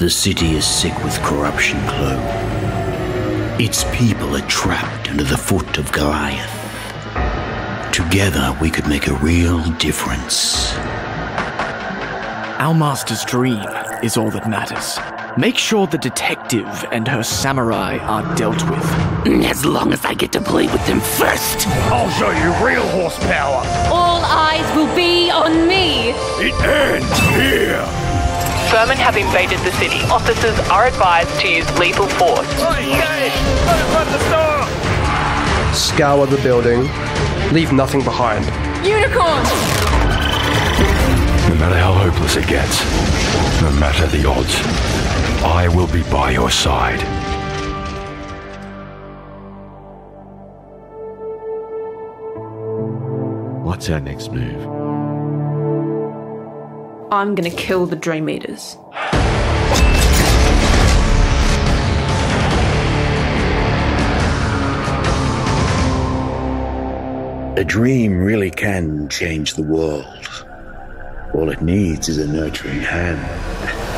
The city is sick with corruption, Klo. Its people are trapped under the foot of Goliath. Together, we could make a real difference. Our master's dream is all that matters. Make sure the detective and her samurai are dealt with. As long as I get to play with them first. I'll show you real horsepower. All eyes will be on me. It ends here. Vermin have invaded the city. Officers are advised to use lethal force. Okay, open the door. Scour the building. Leave nothing behind. Unicorn! No matter how hopeless it gets, no matter the odds, I will be by your side. What's our next move? I'm gonna kill the Dream Eaters. A dream really can change the world. All it needs is a nurturing hand.